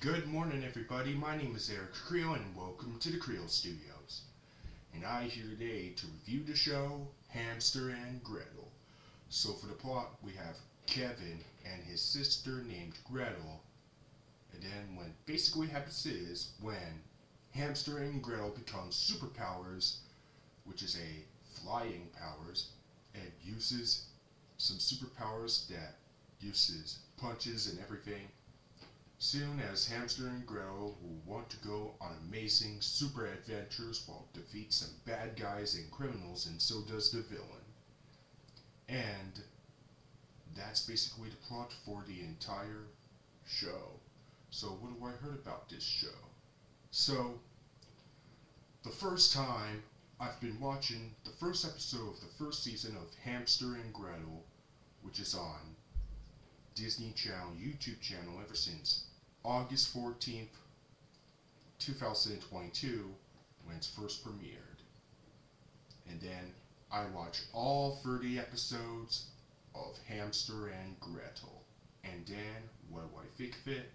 Good morning, everybody. My name is Eric Creel, and welcome to the Creel Studios. And I here today to review the show Hamster and Gretel. So for the plot, we have Kevin and his sister named Gretel. And then when basically happens is when Hamster and Gretel become superpowers, which is a flying powers, and uses some superpowers that uses punches and everything Soon as Hamster and Gretel will want to go on amazing super adventures while defeat some bad guys and criminals and so does the villain. And that's basically the plot for the entire show. So what do I heard about this show? So the first time I've been watching the first episode of the first season of Hamster and Gretel, which is on Disney Channel YouTube channel ever since August 14th, 2022, when it's first premiered. And then I watch all 30 episodes of Hamster and Gretel. And then, what do I think of it?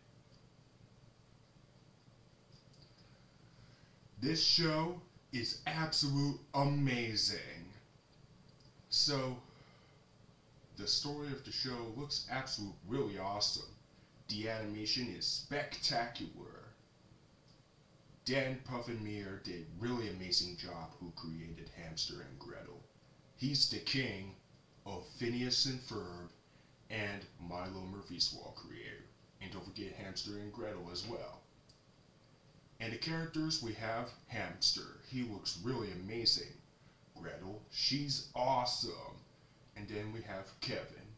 This show is absolute amazing. So, the story of the show looks absolute really awesome. The animation is spectacular. Dan Povenmire did really amazing job who created Hamster and Gretel. He's the king of Phineas and Ferb and Milo Murphy's Law creator. And don't forget Hamster and Gretel as well. And the characters we have Hamster. He looks really amazing. Gretel, she's awesome. And then we have Kevin.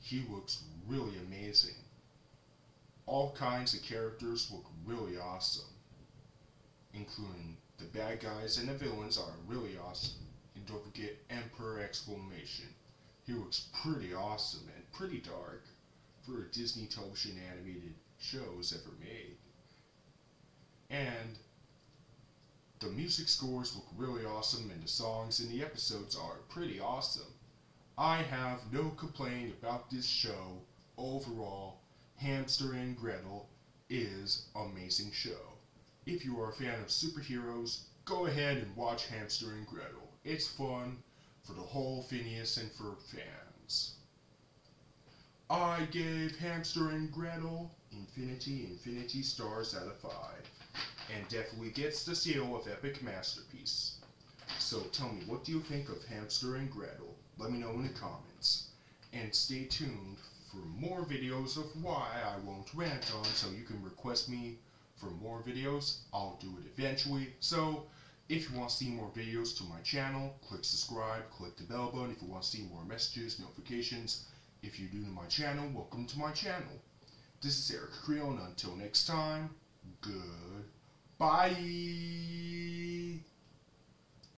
He looks really amazing all kinds of characters look really awesome, including the bad guys and the villains are really awesome. And don't forget Emperor Exclamation. He looks pretty awesome and pretty dark for a Disney television animated shows ever made. And the music scores look really awesome and the songs in the episodes are pretty awesome. I have no complaint about this show overall Hamster and Gretel is amazing show. If you are a fan of superheroes, go ahead and watch Hamster and Gretel. It's fun for the whole Phineas and Ferb fans. I gave Hamster and Gretel infinity infinity stars out of 5 and definitely gets the seal of epic masterpiece. So tell me, what do you think of Hamster and Gretel? Let me know in the comments. And stay tuned for more videos of why I won't rant on, so you can request me for more videos. I'll do it eventually. So, if you want to see more videos to my channel, click subscribe, click the bell button if you want to see more messages, notifications. If you're new to my channel, welcome to my channel. This is Eric Creel, and until next time, goodbye.